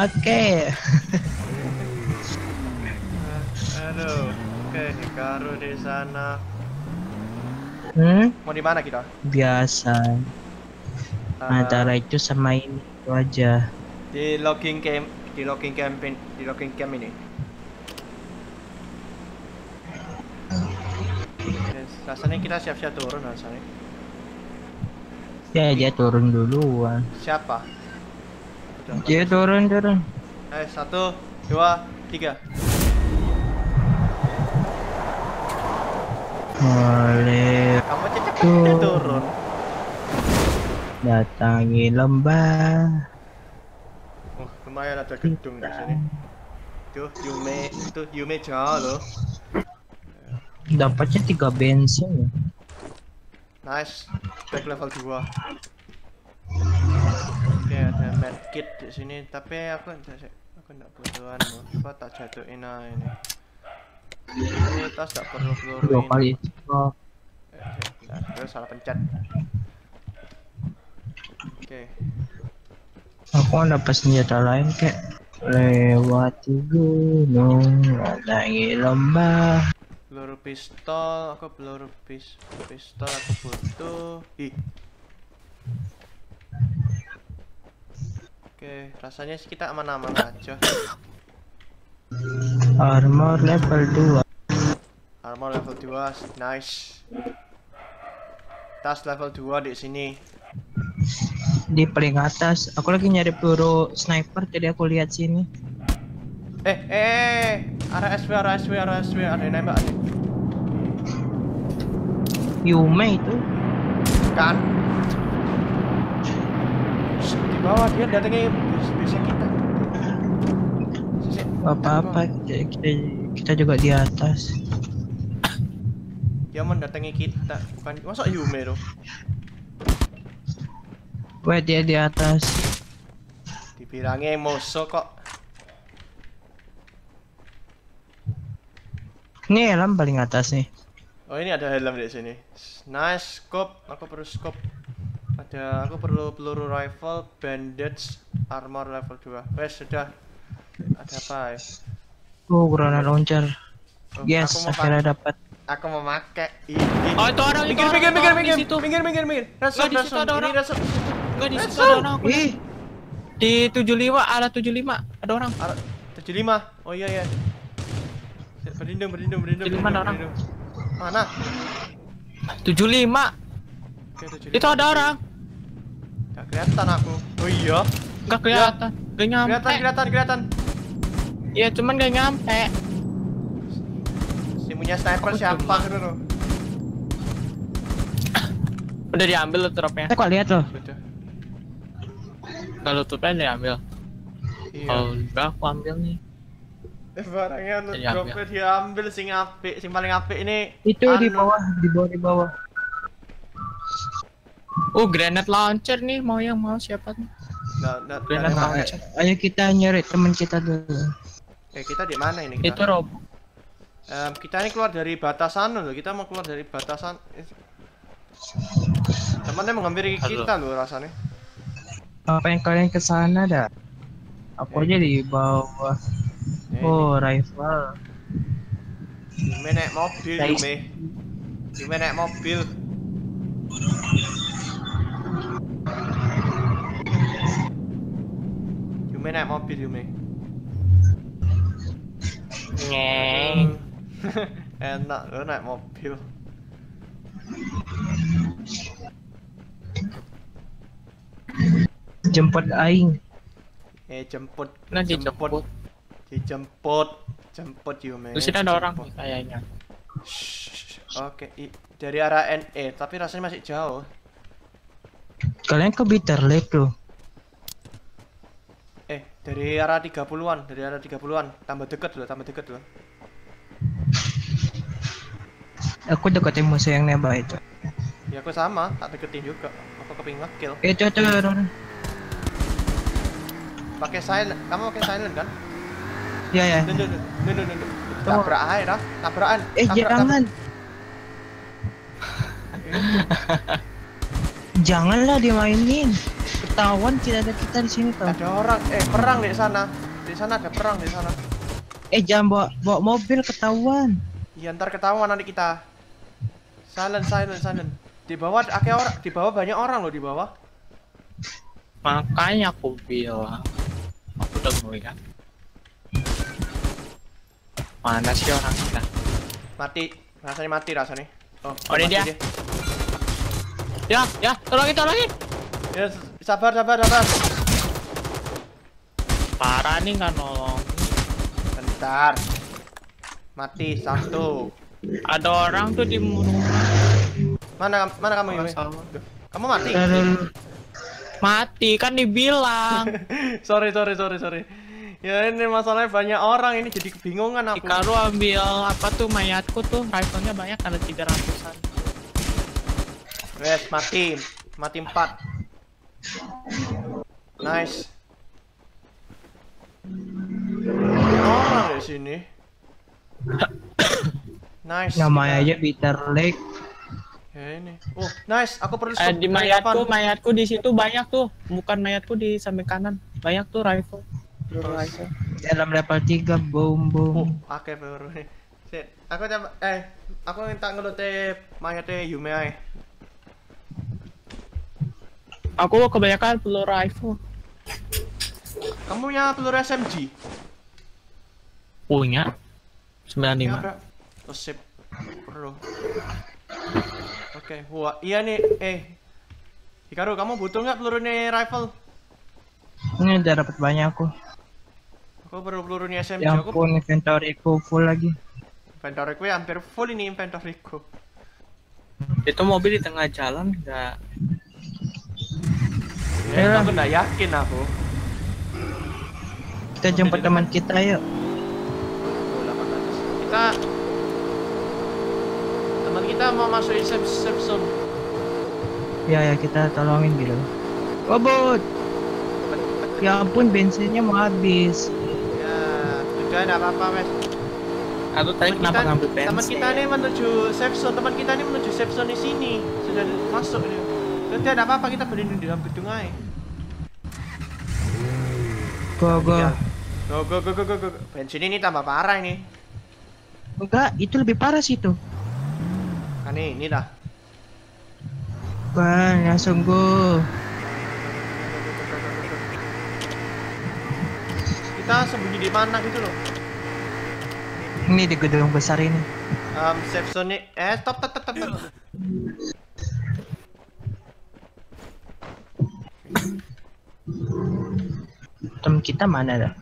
Oke. Aduh. Oke, Hikaru di sana. Hmm, Mau di mana kita? biasa. Ah, Antara itu sama ini itu aja. di logging camp, di logging campaign, di logging camp ini. Rasanya kita siap-siap turun rasanya. Ya dia turun duluan. Siapa? Udah. Dia turun turun. Eh, satu, dua, tiga. Boleh Kamu Tuh. turun. datangi lembah. Oh, lumayan ada gedung di sini. Tuh, Yume, tuh Yume jauh loh. Dapatnya tiga bensin. ya. Nice, back level 2 Oke, ada medkit di sini, tapi aku enggak aku enggak butuhan loh. Coba tak jatuhin aja ini. Ini tas tak perlu peluru Dua ini. kali. Oh, gue salah pencet. Oke, aku dapat senjata lain kayak lewati gunung, datangi lembah. peluru pistol, aku peluru pis pistol aku butuh. Ih. Oke, rasanya sih kita aman-aman aja. Armor level 2. Armor level 2, nice. Tas level 2 di sini. Di paling atas. Aku lagi nyari peluru sniper jadi aku lihat sini. Eh, eh, arah SW, arah SW, arah SW, ada yang nembak. Yume itu. Kan? Bawah dia datangnya bis- bisa kita. Apa-apa kita, kita, kita juga di atas. Dia mendatangi kita, bukan masuk Yume. Wait dia di atas. Dibilangnya musuh kok. Ini helm paling atas nih. Oh ini ada helm di sini. Nice scope, aku perlu scope. Ada, aku perlu peluru rifle, bandage, armor level 2. Wes sudah. Ada apa ya? Oh, granat launcher. Oh, Yes, aku mau akhirnya dapat. Aku mau pakai ini. Oh itu orang itu Minggir, orang, minggir, itu minggir, orang di minggir, situ. minggir, minggir, minggir. Rasuk, Nggak, di situ rasuk. ada Ini orang. rasuk. Enggak di situ ada orang. aku. Ih, Di 75 ada 75 ada orang. Ar- 75. Oh iya iya. Berlindung, berlindung, berlindung. 75 ada orang. berlindung. Mana? 75 Oke, 75. itu ada orang. Gak kelihatan aku. Oh iya. Enggak kelihatan. Gak nyampe. Kelihatan, kelihatan, kelihatan. Iya cuman gak nyampe. Si punya sniper Aku siapa cuma- gitu loh. Udah diambil loh dropnya. eh kok lihat loh. Udah. Kalau tutupnya diambil. Iya. Kalau enggak aku ambil nih. Eh, barangnya lu dropnya diambil sing apik, sing paling apik ini. Itu di anu. bawah, di bawah, di bawah. Oh granate launcher nih mau yang mau siapa nih? Granat Nah, pakai. ayo kita nyari teman kita dulu. Eh, kita di mana ini Itu rob. Em, kita ini keluar dari batasan loh. Kita mau keluar dari batasan. Eh, Temannya menghampiri kita loh rasanya. Apa yang kalian ke sana dah? Aku aja di bawah. Ya, Oh, rifle. ini. Yume naik mobil. Yume naik mobil. Yume naik mobil, Yume. Ngeng. Enak lo naik mobil. Jemput aing. Eh jemput. Nah dijemput. Dijemput. Jemput Yume. Di sini ada orang Jemput. nih kayaknya. Oke, i- dari arah NE, tapi rasanya masih jauh. Kalian ke Bitter Lake loh. Eh, dari arah 30-an, dari arah 30-an, tambah deket loh, tambah deket loh. Aku deketin musuh yang nembak itu. Ya aku sama, tak deketin juga. Aku kepingin ngekill. Itu itu Ron. Pakai silent, kamu pakai silent kan? Ya ya. Nunduk, nunduk, nunduk. Tabrak aja dah, tabrakan. Eh jangan. Janganlah dimainin. Ketahuan tidak ada kita di sini tau. Ada orang, eh perang di sana. Di sana ada perang di sana. Eh jangan bawa bawa mobil ketahuan. Iya ntar ketahuan nanti kita. Silent, silent, silent. Di bawah ada orang, di bawah banyak orang loh di bawah. Makanya aku bilang. Aku udah ngeliat. Mana sih orang kita? Mati, rasanya mati rasanya. Oh, Oh, ini mati dia. Ya, ya, tolongin, tolongin. Ya, sabar, sabar, sabar. Parah nih nggak nolong. Bentar. Mati satu. Ada orang tuh di rumah. Mana mana kamu? Sama. Kamu mati? Mati kan dibilang. sorry, sorry, sorry, sorry. Ya ini masalahnya banyak orang ini jadi kebingungan aku. Hikaru ambil apa tuh mayatku tuh rifle-nya banyak ada 300-an. Wes mati, mati empat. Nice. Orang di sini. Nice. namanya aja Peter Lake. Ya ini. Oh, nice. Aku perlu Eh di mayatku, mayatku di situ banyak tuh. Bukan mayatku di samping kanan. Banyak tuh rifle. Rifle. Dalam level 3 boom Oh, boom. akeh peluru nih. Aku coba eh aku minta ngelute mayatnya Yume ae. Aku kebanyakan peluru rifle. Kamu punya peluru SMG? Punya. Ya, 95. Bro. Oh, sip. Perlu. Oke, wah, iya nih, eh. Hikaru, kamu butuh nggak peluru nih rifle? Ini udah dapat banyak aku. Aku perlu peluru nih SMG. Ya Aku ampun inventoryku full lagi. inventoryku ya hampir full ini inventoryku. Itu mobil di tengah jalan enggak Ya, aku nggak yakin aku. Kita jemput teman kita yuk. Oh, 800. Kita teman kita mau masukin safe, safe zone. Ya ya kita tolongin gitu. Bobot. Ya ampun bensinnya mau habis. Ya, sudah enggak apa-apa, Mas. Aku tadi Teman kenapa kita- ngambil bensin? Teman kita ini menuju safe zone, teman kita ini menuju safe zone di sini. Sudah masuk ini. Sudah enggak apa-apa, kita berdiri di dalam gedung aja. Go go. Ya. Go go go go go go. Bensin ini tambah parah ini. Enggak, itu lebih parah sih tuh. Kan ini, ini dah. Wah, langsung go. Kita sembunyi di mana gitu loh. Ini di gedung besar ini. Um, safe zone. Eh, stop, stop, stop, stop. Temen kita mana dah?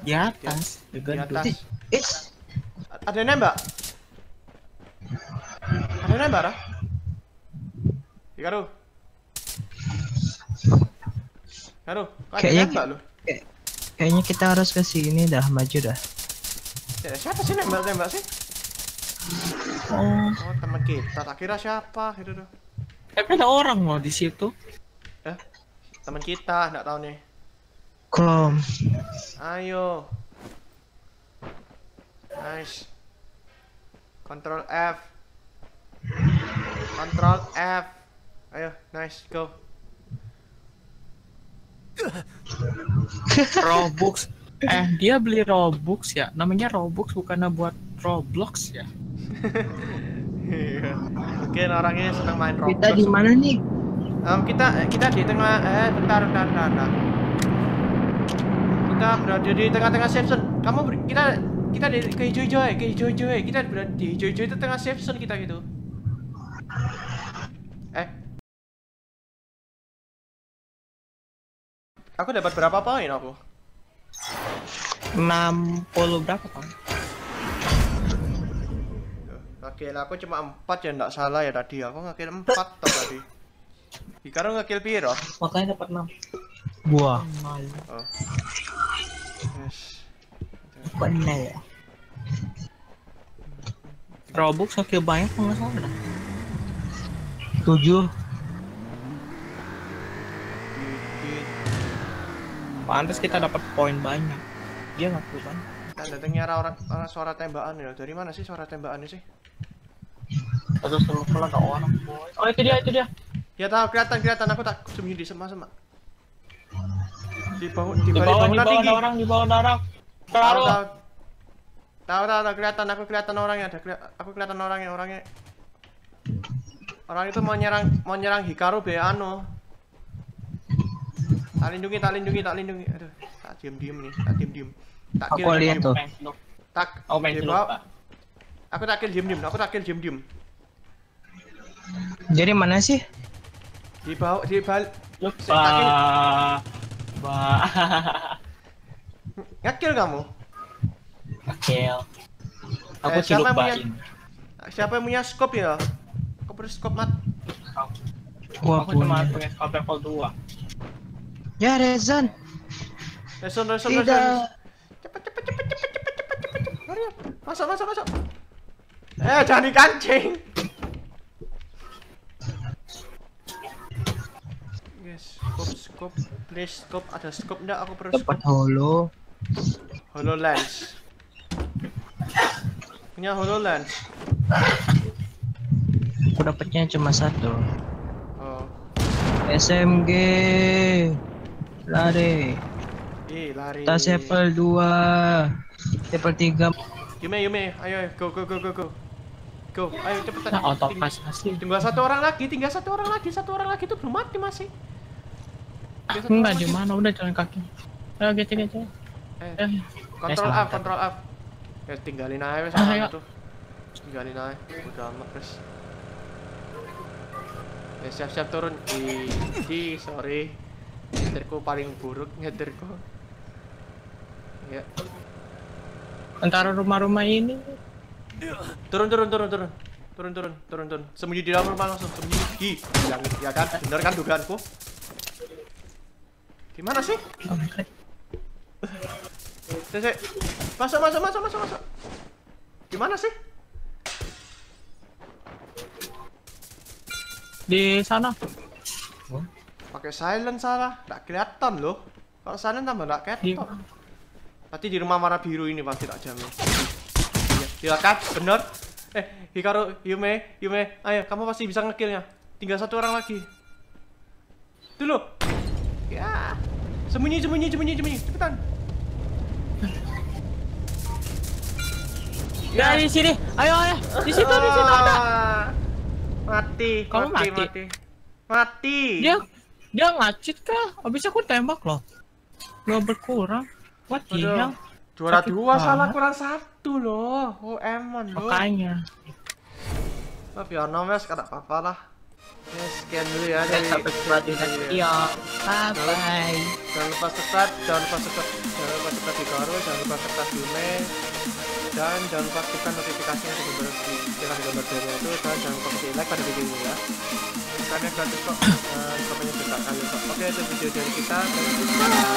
Di atas, di di atas. Eh, A- Ada yang nembak? Ada yang nembak, Rah? Hikaru, kok ada Kayaknya nembak lu? kayak- kayaknya kita harus ke sini dah, maju dah. Ya, siapa sih nembak-nembak sih? Oh, Oh, teman kita. Tak kira siapa gitu tuh. tapi ada orang loh di situ. Eh, teman kita, enggak tahu nih. Kom. Ayo. Nice. Control F. Control F. Ayo, nice, go. Robux. Eh, dia beli Robux ya. Namanya Robux bukannya buat Roblox ya. Iya. Mungkin orangnya senang main Roblox. Kita di mana nih? Em, kita kita di tengah eh bentar bentar bentar. bentar. Kita berada di tengah-tengah safe zone. Kamu ber- kita kita di ke hijau-hijau ya, ke hijau-hijau ya. Kita berada di hijau-hijau itu tengah safe zone kita gitu. Eh. Aku dapat berapa poin aku? 60 berapa kan? Oke lah, aku cuma 4 ya enggak salah ya tadi. Aku ngekill 4 toh tadi. Hikaru ngekill piro? Makanya dapat 6. Buah. Oh. Yes. Benar ya. Robux oke banyak kok nggak salah. dah. Tujuh. Pantes kita dapat poin banyak. Dia nggak perlu banyak. Nah, datangnya ada orang, orang suara tembakan ya. Dari mana sih suara tembakannya sih? Terus sama ada orang. boy. Oh itu dia itu dia. Ya tahu kelihatan kelihatan aku tak sembunyi di semak-semak. Di bawah di bawah, di bawah tinggi. ada orang, di bawah ada orang. tahu tahu tahu tahu kelihatan aku kelihatan orangnya. Ada aku kelihatan orangnya orangnya. Orang itu mau nyerang mau nyerang Hikaru be anu. Tak lindungi tak lindungi tak lindungi. Aduh tak diem diem nih tak diem diem tak Aku kill lihat tuh. Tak Oh, main bawah. Aku tak kill diem diem aku tak kill diem diem Jadi mana sih? di bawah di balik Lupa. Wah. ngekill kamu Kill. Aku Eh, siapa yang punya- siapa yang punya scope ya aku beri scope mat Aku cuma punya. punya scope level 2. Ya Rezan. Reson, reson, reson. Tidak. Cepet, cepet, cepet, cepet, cepet, cepet, cepet. Mari, masuk, masuk, masuk. Eh, jangan dikancing. Yes, scope, scope, please scope. Ada scope enggak? Aku perlu Dapat holo. HoloLens. Punya HoloLens. Aku dapatnya cuma satu. Oh, SMG. Lari. ih lari. Tas level 2. Level 3. Yume, Yume, ayo, go, go, go, go, go. Go, ayo cepetan. Nah, auto Ting- pass asli. Tinggal satu orang lagi, tinggal satu orang lagi, satu orang lagi itu belum mati masih. Enggak di mana udah jalan kaki. Ayo gitu gitu. Eh, Eh, kontrol Eh, F, santai. kontrol F. Ya tinggalin aja wes Ah. Tinggalin aja. Udah amat wes. Ya siap-siap turun. Di, di sorry. Nyetirku paling buruk nyetirku. Ya, antara rumah-rumah ini turun turun turun turun. Turun turun turun turun. Sembunyi di dalam rumah langsung sembunyi. Di, bilang ya kan? Bener kan dugaanku? Gimana sih? Oh. Cek. Masuk, masuk, masuk, masuk, masuk. Gimana sih? di sana. Pakai silent salah, tak kelihatan loh. Kalau silent tambah tak ketok. Pasti di rumah warna biru ini pasti tak jamin. Iya, iya kan? Bener. Eh, Hikaru, Yume, Yume, ayo kamu pasti bisa ngekillnya. Tinggal satu orang lagi. Dulu. Ya. Sembunyi, sembunyi, sembunyi, sembunyi. Cepetan. Ya di sini. Ayo ayo. Di situ di situ ada. Ah. Mati. Kamu mati? Mati. Mati. Dia dia ngacit kah? Habis aku tembak loh. Gak berkurang. What the hell? Juara Sakit dua salah banget. kurang satu loh. Oh emang loh. Makanya. Maaf ya, nomes kada apa-apa lah. Ya, sekian dulu ya dari Sampai jumpa di next video. Bye bye. Jangan lupa subscribe, jangan lupa subscribe, jangan lupa subscribe di Karo, jangan lupa subscribe di Yume, dan jangan lupa aktifkan notifikasinya di gambar di gambar dari itu dan jangan lupa kasih like pada video ini ya. Karena gratis kok, dan pokoknya bisa kali. Oke, itu video dari kita. Sampai jumpa.